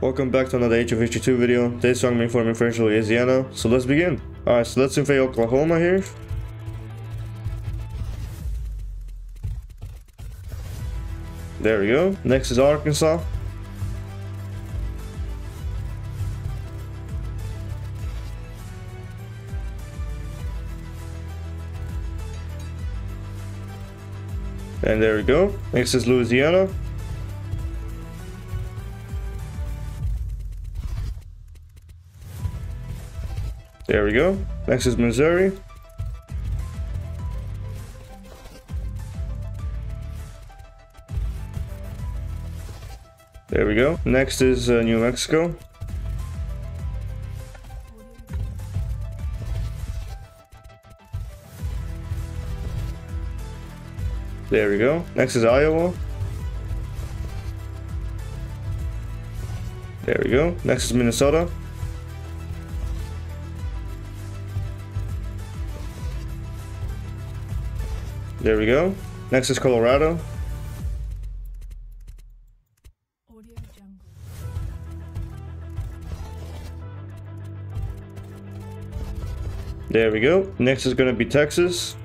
Welcome back to another Age of History 2 video. Today's song being forming French Louisiana. So let's begin. Alright, so let's invade Oklahoma here. There we go. Next is Arkansas. And there we go. Next is Louisiana. There we go. Next is Missouri. There we go. Next is uh, New Mexico. There we go. Next is Iowa. There we go. Next is Minnesota. There we go. Next is Colorado. There we go. Next is going to be Texas.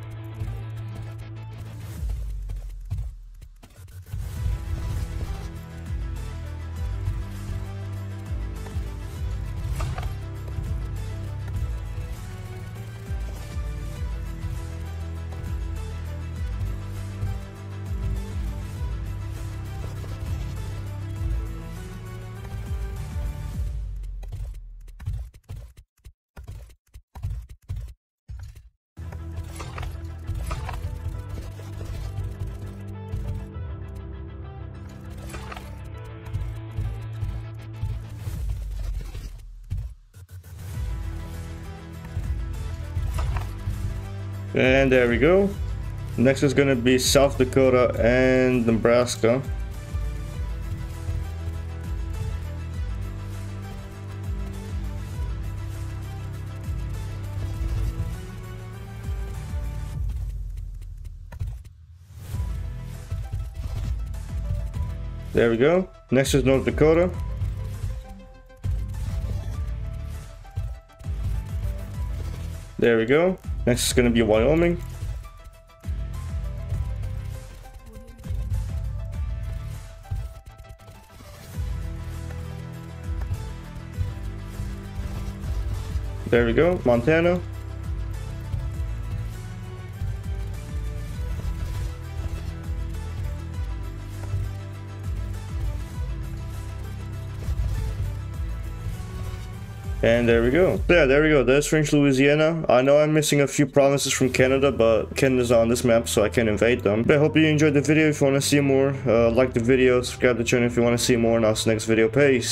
And there we go. Next is going to be South Dakota and Nebraska. There we go. Next is North Dakota. There we go. Next is going to be Wyoming. There we go. Montana. And there we go. Yeah, there we go. There's French Louisiana. I know I'm missing a few provinces from Canada, but Canada's on this map, so I can invade them. But I hope you enjoyed the video. If you want to see more, uh, like the video, subscribe to the channel if you want to see more, and I'll see you next video. Peace.